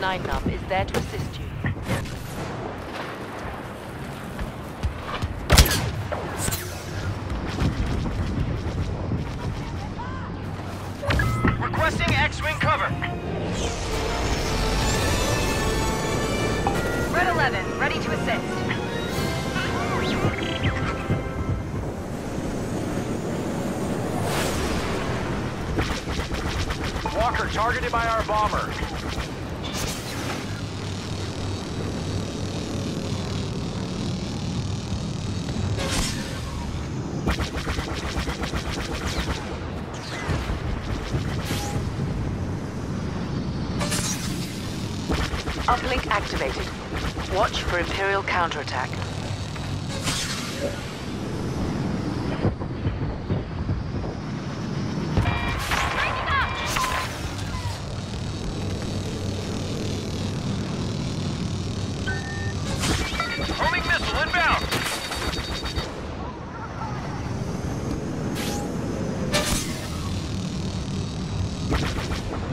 Nien Nunb is there to assist you. Requesting X-Wing cover. Red 11, ready to assist. Walker targeted by our bomber. Activated. Watch for Imperial counterattack.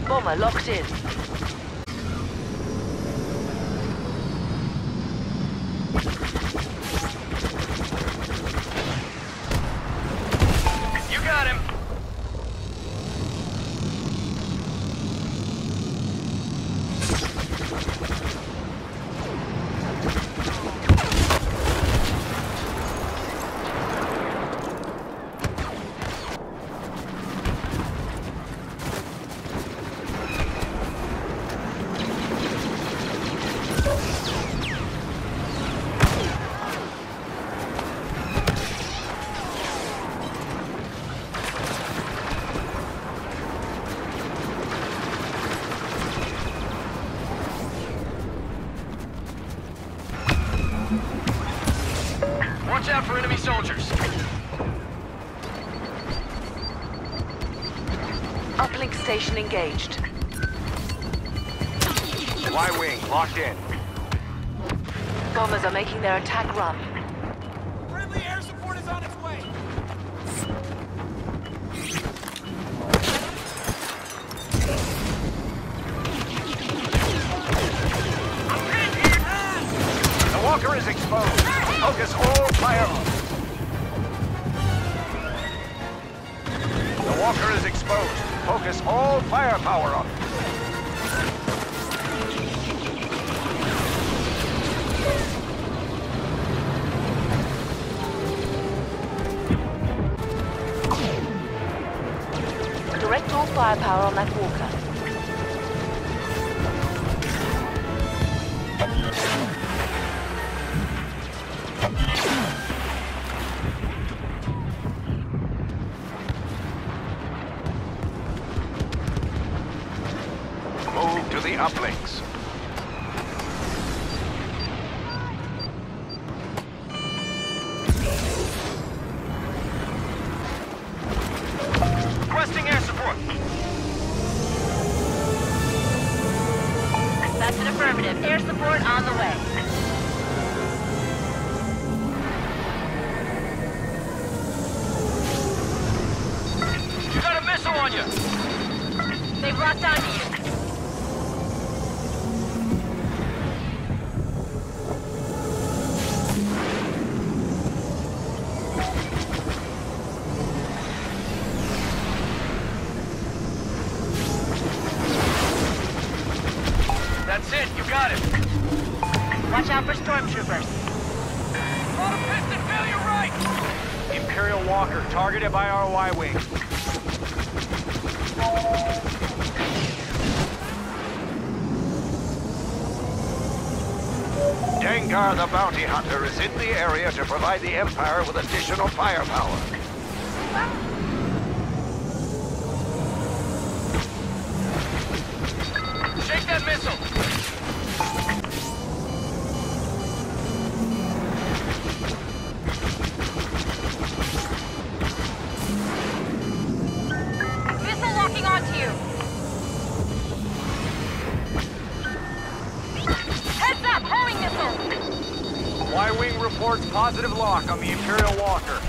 Bomber locked in. Watch out for enemy soldiers. Uplink station engaged. Y-wing locked in. Bombers are making their attack run. Walker is exposed. Focus all firepower on it. Direct all firepower on that walker. Move targeted by our Y-wing. Dengar the Bounty Hunter is in the area to provide the Empire with additional firepower. Shake that missile! Reports positive lock on the Imperial Walker.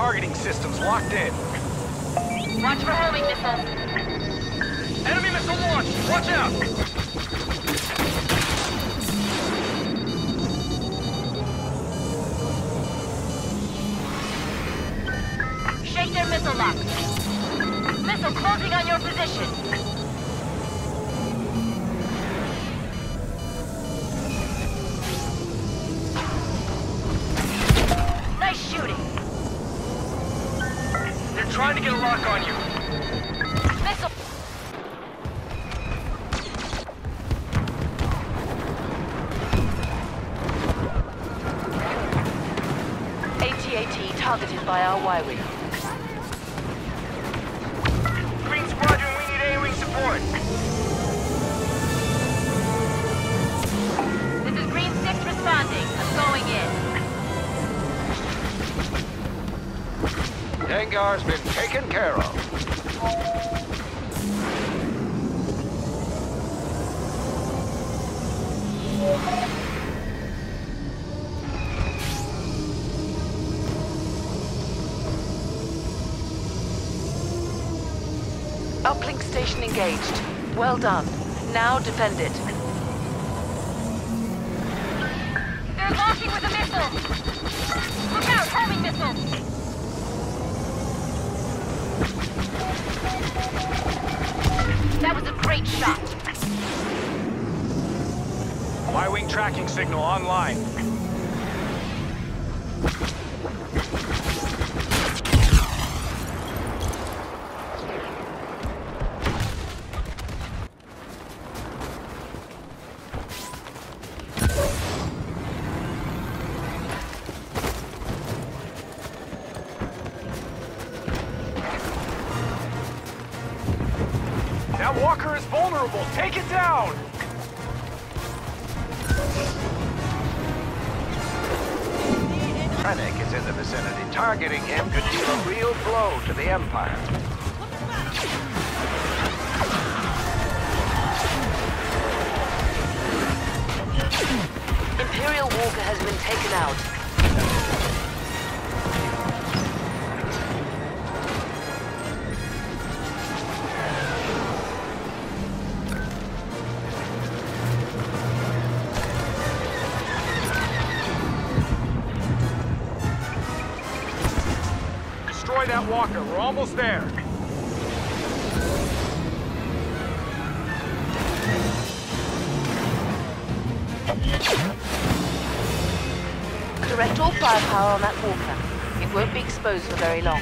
Targeting systems locked in. Watch for homing missiles. Enemy missile launched. Watch out. Shake their missile lock. Missile closing on your position. Trying to get a lock on you. Missile. AT-AT targeted by our Y-Wing. Green Squadron, we need A-wing support. This is Green 6 responding. I'm going in. Hangar's been taken care of. Uplink station engaged. Well done. Now defend it. They're locking with a missile. Look out, homing missile. That was a great shot. Y-wing tracking signal online. Walker is vulnerable. Take it down. Krennic is in the vicinity. Targeting him could deal a real blow to the Empire. Imperial Walker has been taken out. Destroy that walker. We're almost there. Direct all firepower on that Walker. It won't be exposed for very long.